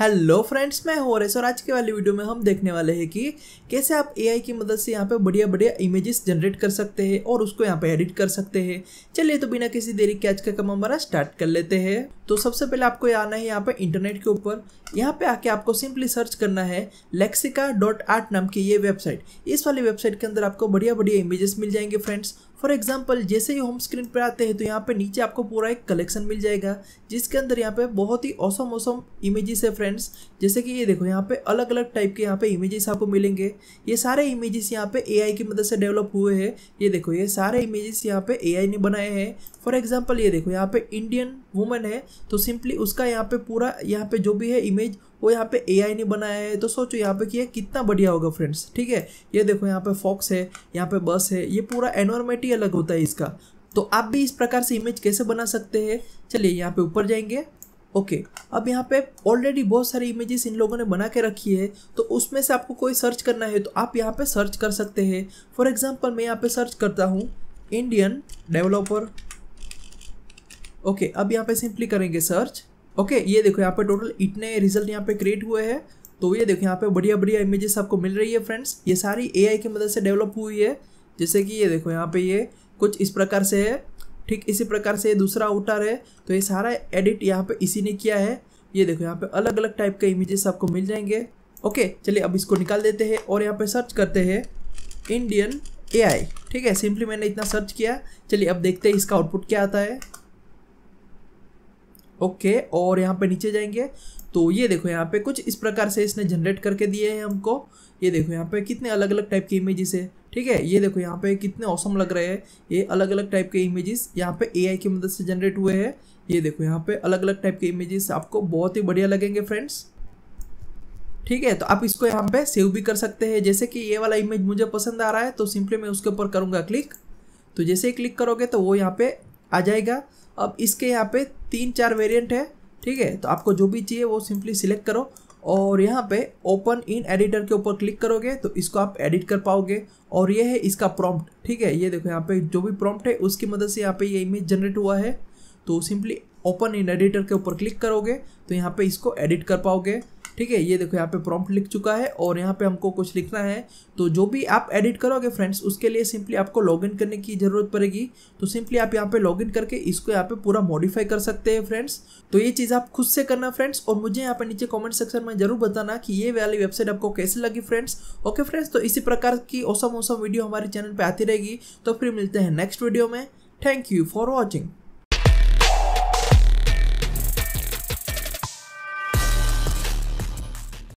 Hello friends, मैं हो रहे और आज के वाली वीडियो में हम देखने वाले हैं कि कैसे आप एआई की मदद से यहाँ पे बढ़िया बढ़िया इमेजेस जनरेट कर सकते हैं और उसको यहाँ पे एडिट कर सकते हैं। चलिए तो बिना किसी देरी के आज का कम हमारा स्टार्ट कर लेते हैं। तो सबसे पहले आपको आना है यहाँ पे इंटरनेट के ऊपर। यहाँ पे आके आपको सिंपली सर्च करना है लेक्सिका डॉट आर्ट नाम की ये वेबसाइट इस वाली वेबसाइट के अंदर आपको बढ़िया बढ़िया इमेजेस मिल जाएँगे फ्रेंड्स। फॉर एग्ज़ाम्पल जैसे ही होम स्क्रीन पर आते हैं तो यहाँ पे नीचे आपको पूरा एक कलेक्शन मिल जाएगा, जिसके अंदर यहाँ पे बहुत ही औसम औसम इमेजेस है फ्रेंड्स जैसे कि ये देखो, यहाँ पे अलग अलग टाइप के यहाँ पे इमेजेस आपको मिलेंगे। ये सारे इमेजेस यहाँ पे एआई की मदद से डेवलप हुए हैं। ये देखो, ये सारे इमेजेस यहाँ पे एआई ने बनाए हैं। फॉर एग्ज़ाम्पल ये देखो, यहाँ पे इंडियन वुमेन है तो सिंपली उसका यहाँ पे पूरा यहाँ पे जो भी है इमेज वो यहाँ पे ए ने बनाया है तो सोचो यहाँ पे कि ये कितना बढ़िया होगा फ्रेंड्स ठीक है ये देखो यहाँ पे फॉक्स है यहाँ पे बस है ये पूरा एनवायरमेंट ही अलग होता है इसका तो आप भी इस प्रकार से इमेज कैसे बना सकते हैं चलिए यहाँ पे ऊपर जाएँगे ओके okay, अब यहाँ पे ऑलरेडी बहुत सारी इमेजेस इन लोगों ने बना के रखी है तो उसमें से आपको कोई सर्च करना है तो आप यहाँ पे सर्च कर सकते हैं फॉर एग्जांपल मैं यहाँ पे सर्च करता हूँ इंडियन डेवलपर ओके अब यहाँ पे सिंपली करेंगे सर्च ओके ये देखो यहाँ पे टोटल इतने रिज़ल्ट यहाँ पे क्रिएट हुए हैं. तो ये देखो यहाँ पे बढ़िया बढ़िया इमेजेस आपको मिल रही है फ्रेंड्स ये सारी एआई की मदद से डेवलप हुई है. जैसे कि ये देखो यहाँ पे ये कुछ इस प्रकार से है. ठीक इसी प्रकार से दूसरा आउटर है. तो ये सारा एडिट यहाँ पे इसी ने किया है. ये देखो यहाँ पे अलग अलग टाइप के इमेजेस आपको मिल जाएँगे. ओके चलिए अब इसको निकाल देते हैं और यहाँ पे सर्च करते हैं इंडियन एआई ठीक है सिंपली मैंने इतना सर्च किया. चलिए अब देखते हैं इसका आउटपुट क्या आता है. ओके, और यहाँ पे नीचे जाएँगे। तो ये देखो यहाँ पे कुछ इस प्रकार से इसने जनरेट करके दिए हैं हमको। ये देखो यहाँ पे कितने अलग अलग टाइप के इमेजेस है, ठीक है? ये देखो यहाँ पे कितने औसम लग रहे हैं। ये अलग अलग टाइप के इमेजेस यहाँ पे एआई की मदद से जनरेट हुए हैं। ये देखो यहाँ पे अलग अलग टाइप के इमेजेस आपको बहुत ही बढ़िया लगेंगे फ्रेंड्स ठीक है? तो आप इसको यहाँ पे सेव भी कर सकते हैं। जैसे कि ये वाला इमेज मुझे पसंद आ रहा है तो सिंपली मैं उसके ऊपर करूँगा क्लिक तो जैसे ही क्लिक करोगे तो वो यहाँ पे आ जाएगा। अब इसके यहाँ पे तीन चार वेरिएंट है, ठीक है? तो आपको जो भी चाहिए वो सिंपली सिलेक्ट करो और यहाँ पे ओपन इन एडिटर के ऊपर क्लिक करोगे तो इसको आप एडिट कर पाओगे और ये है इसका प्रॉम्प्ट ठीक है? ये देखो यहाँ पे जो भी प्रॉम्प्ट है उसकी मदद से यहाँ पे ये इमेज जनरेट हुआ है। तो सिंपली ओपन इन एडिटर के ऊपर क्लिक करोगे तो यहाँ पे इसको एडिट कर पाओगे। ठीक है, ये देखो यहाँ पे प्रॉम्प्ट लिख चुका है और यहाँ पे हमको कुछ लिखना है। तो जो भी आप एडिट करोगे फ्रेंड्स उसके लिए सिंपली आपको लॉगिन करने की ज़रूरत पड़ेगी। तो सिंपली आप यहाँ पे लॉगिन करके इसको यहाँ पे पूरा मॉडिफाई कर सकते हैं फ्रेंड्स तो ये चीज़ आप खुद से करना फ्रेंड्स और मुझे यहाँ पे नीचे कॉमेंट सेक्शन में ज़रूर बताना कि ये वाली वेबसाइट आपको कैसे लगी फ्रेंड्स ओके फ्रेंड्स तो इसी प्रकार की औसम औसम वीडियो हमारे चैनल पर आती रहेगी। तो फिर मिलते हैं नेक्स्ट वीडियो में। Thank you for watching